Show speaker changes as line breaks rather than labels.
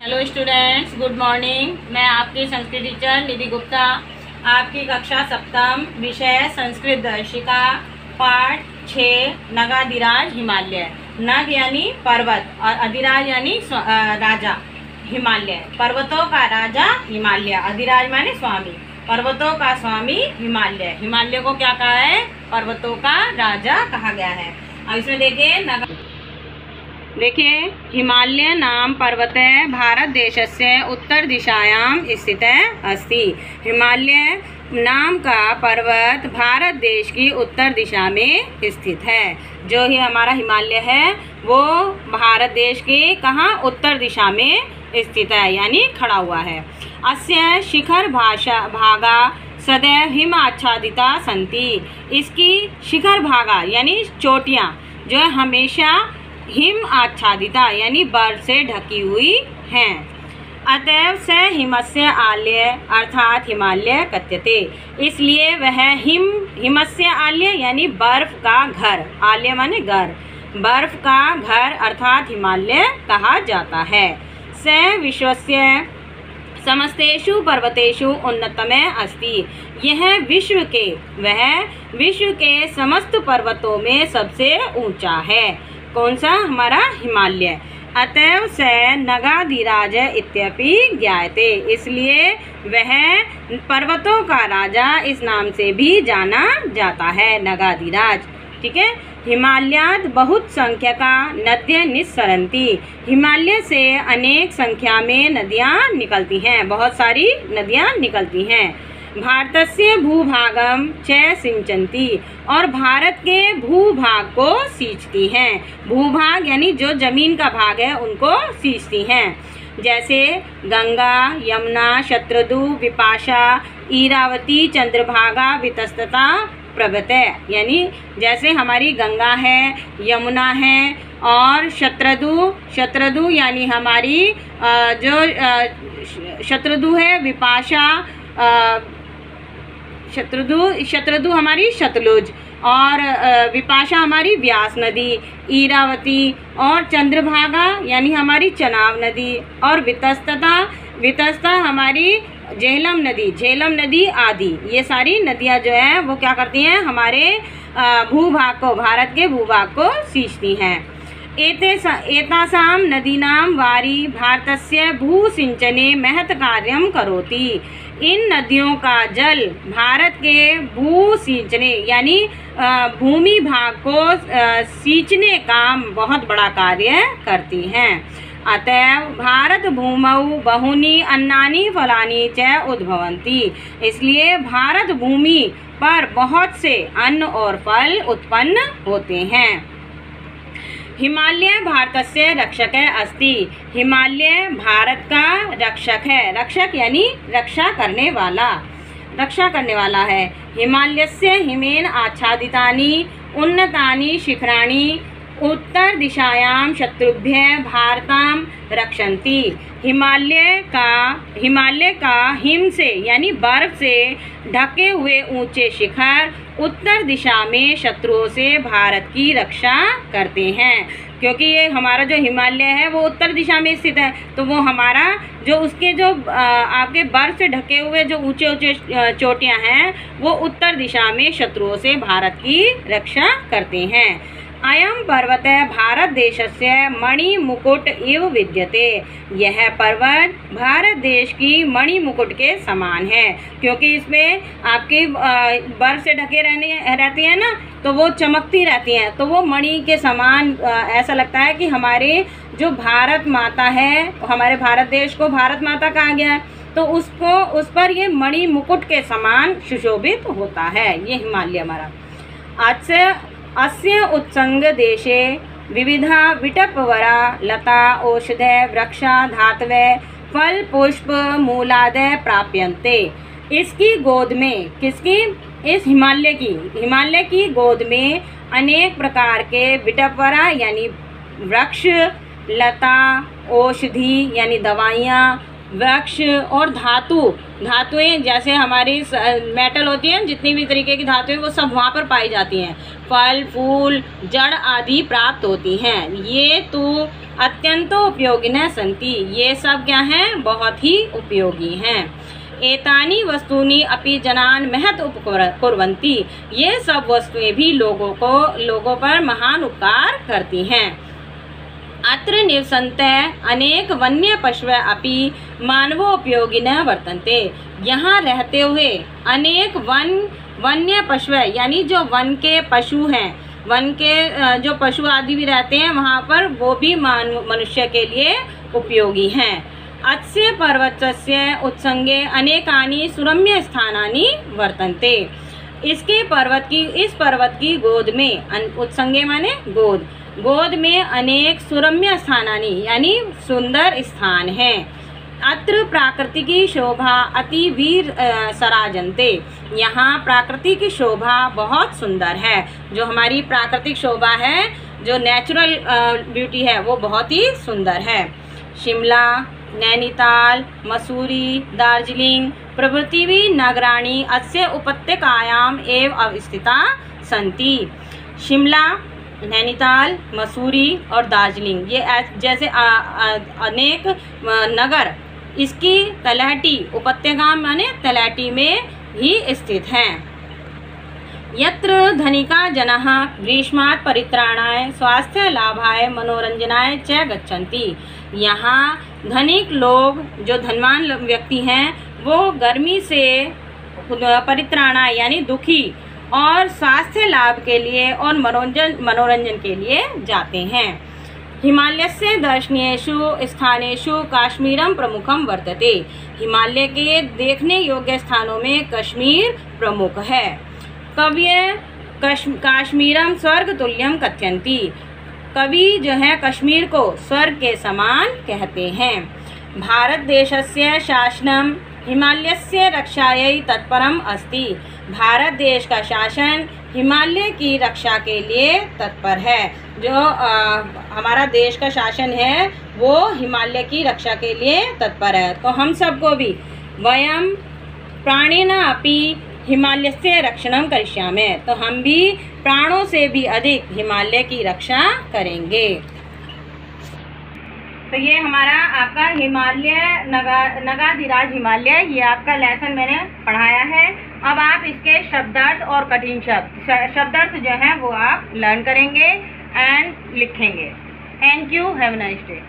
Hello students good morning मैं आपकी Sanskrit teacher निधि गुप्ता आपकी कक्षा सप्तम विषय संस्कृत दर्शिका, पाठ छः नगाधिराज हिमालय. नग यानी पर्वत और अधिराज यानी राजा हिमालय. पर्वतों का राजा हिमालय. अधिराज माने स्वामी. पर्वतों का स्वामी हिमालय. हिमालय को क्या कहा है? पर्वतों का राजा कहा गया है. अब इसमें देखिए, नगा देखिए, हिमालय नाम पर्वत भारत देश से उत्तर दिशायां स्थित अस्ति। हिमालय नाम का पर्वत भारत देश की उत्तर दिशा में स्थित है। जो ही हमारा हिमालय है, वो भारत देश के कहाँ उत्तर दिशा में स्थित है, यानी खड़ा हुआ है। अस्य शिखर भाषा, भागा सदैव हिम आच्छादिता संति। इसकी शिखर भागा, यानी चोटियाँ, जो हमेशा हिम आच्छादिता, यानी बर्फ़ से ढकी हुई हैं। अतएव स हिमस्य आल्य, अर्थात हिमालय कथ्यते। इसलिए वह हिम, हिमस्य आल्य, यानी बर्फ़ का घर। आल्य माने घर। बर्फ़ का घर, अर्थात हिमालय कहा जाता है। स विश्वस्य समस्तेषु पर्वतेषु उन्नतम अस्ति। यह विश्व के, वह विश्व के समस्त पर्वतों में सबसे ऊँचा है। कौन सा? हमारा हिमालय अतएव स नगाधिराज इत्यपि ज्ञायते। इसलिए वह पर्वतों का राजा इस नाम से भी जाना जाता है, नगाधिराज। ठीक है? हिमालयात बहुत संख्या का नद्य निस्सरंती हिमालय से अनेक संख्या में नदियाँ निकलती हैं। बहुत सारी नदियाँ निकलती हैं। भारतस्य भूभागम च सिंचंती और भारत के भूभाग को सींचती हैं। भूभाग यानी जो ज़मीन का भाग है, उनको सींचती हैं। जैसे गंगा, यमुना, शत्रुदु, विपाशा, ईरावती, चंद्रभागा, वितस्तता प्रभृत यानी जैसे हमारी गंगा है, यमुना है और शत्रदु शत्रदु यानी हमारी जो शत्रदु है, विपाशा शत्रुदु शत्रुदु हमारी शतलुज और विपाशा हमारी व्यास नदी, ईरावती, और चंद्रभागा यानी हमारी चनाव नदी, और वितस्तता, वितस्ता हमारी झेलम नदी झेलम नदी आदि। ये सारी नदियाँ जो हैं, वो क्या करती हैं? हमारे भूभाग को, भारत के भूभाग को सींचती हैं। एते एतासां नदीनां वारी भारतस्य भूसिंचने महत् कार्यं करोति। इन नदियों का जल भारत के भू सिंचने, यानी भूमि भाग को सींचने का बहुत बड़ा कार्य करती हैं। अतएव भारत भूमौ बहूनि अन्नानी फलानी च उद्भवंती। इसलिए भारत भूमि पर बहुत से अन्न और फल उत्पन्न होते हैं। हिमालय भारतस्य रक्षक अस्ति। हिमालय भारत का रक्षक है। रक्षक यानी रक्षा करने वाला। रक्षा करने वाला है। हिमालय से हिमेन आच्छादितानि, उन्नतानि, शिखराणि, उत्तर दिशायां शत्रुभ्य भारताम रक्षन्ति। हिमालय का हिमालय का हिम से यानी बर्फ़ से ढके हुए ऊँचे शिखर उत्तर दिशा में शत्रुओं से भारत की रक्षा करते हैं। क्योंकि ये हमारा जो हिमालय है, वो उत्तर दिशा में स्थित है। तो वो हमारा जो उसके जो आपके बर्फ़ से ढके हुए जो ऊँचे ऊँचे चोटियाँ हैं, वो उत्तर दिशा में शत्रुओं से भारत की रक्षा करते हैं। अयम पर्वत भारत देशस्य मणि मुकुट इव विद्यते। यह पर्वत भारत देश की मणि मुकुट के समान है, क्योंकि इसमें आपके बर्फ़ से ढके रहने, रहती है ना तो वो चमकती रहती हैं। तो वो मणि के समान ऐसा लगता है कि हमारे जो भारत माता है, हमारे भारत देश को भारत माता कहा गया है तो उसको, उस पर ये मणि मुकुट के समान सुशोभित होता है। ये हिमालय हमारा। अस्य अस्य उत्संग देशे विविधा विटपवरा लता, औषध, वृक्षा, धातवे, फल, पुष्प मूलादय प्राप्यन्ते। इसकी गोद में, किसकी? इस हिमालय की। हिमालय की गोद में अनेक प्रकार के विटपवरा यानी वृक्ष, लता, औषधि, यानी दवाइयाँ, वृक्ष और धातु धातुएँ जैसे हमारी मेटल होती हैं, जितनी भी तरीके की धातुएँ, वो सब वहाँ पर पाई जाती हैं। फल, फूल, जड़ आदि प्राप्त होती हैं। ये तो अत्यंत उपयोगी न संति। ये सब क्या हैं? बहुत ही उपयोगी हैं। एतानी वस्तुनि अपि जनान महत उपकुर्वन्ति ये सब वस्तुएँ भी लोगों को, लोगों पर महान उपकार करती हैं। अत्र निवसन्त अनेक वन्य पशु अपि मानवोपयोगिन वर्तन्ते। यहाँ रहते हुए अनेक वन वन्य पशु यानी जो वन के पशु हैं, वन के जो पशु आदि भी रहते हैं, वहाँ पर वो भी मान, मनुष्य के लिए उपयोगी हैं। अस्य पर्वतस्य उत्संगे अनेकानि सुरम्य स्थानानि वर्तन्ते। इसके पर्वत की, इस पर्वत की गोद में उत्संगे माने गोद। गोद में अनेक सुरम्य स्थानानी, यानी सुंदर स्थान हैं। अत्र प्राकृतिकी शोभा अति वीर सराजनते। यहाँ प्राकृतिक शोभा बहुत सुंदर है। जो हमारी प्राकृतिक शोभा है, जो नेचुरल ब्यूटी है, वो बहुत ही सुंदर है। शिमला, नैनीताल, मसूरी, दार्जिलिंग प्रभृति भी नगराणी, अस्य उपत्यकायाम एव अवस्थिता संति शिमला नैनीताल, मसूरी और दार्जिलिंग। ये जैसे अनेक नगर, इसकी तलहटी उपत्यका माने तलहटी में ही स्थित हैं। यत्र धनिका जनः ग्रीष्मात् परित्राणाय, स्वास्थ्य लाभाय, मनोरंजनाय च गच्छन्ति। यहाँ धनिक लोग, जो धनवान व्यक्ति हैं, वो गर्मी से, परित्राणाय यानी दुखी और स्वास्थ्य लाभ के लिए और मनोरंजन मनोरंजन के लिए जाते हैं। हिमालय से दर्शनीयु स्थानेशु काश्मीरम प्रमुखम वर्तते। हिमालय के देखने योग्य स्थानों में कश्मीर प्रमुख है। कव्य काश्मीरम स्वर्ग तुल्यम कथ्यंती कवि जो है कश्मीर को स्वर्ग के समान कहते हैं। भारत देशस्य शासनम हिमालय से रक्षायै तत्परम अस्ति। भारत देश का शासन हिमालय की रक्षा के लिए तत्पर है। जो आ, हमारा देश का शासन है वो हिमालय की रक्षा के लिए तत्पर है। तो हम सबको भी वयम प्राणिन अपि हिमालय से रक्षण करिष्यामे। तो हम भी प्राणों से भी अधिक हिमालय की रक्षा करेंगे। तो ये हमारा आपका हिमालय नगा, नगाधिराज हिमालय, ये आपका लेसन मैंने पढ़ाया है। अब आप इसके शब्दार्थ और कठिन शब्द शब्दार्थ जो है वो आप लर्न करेंगे एंड लिखेंगे। Thank you have nice day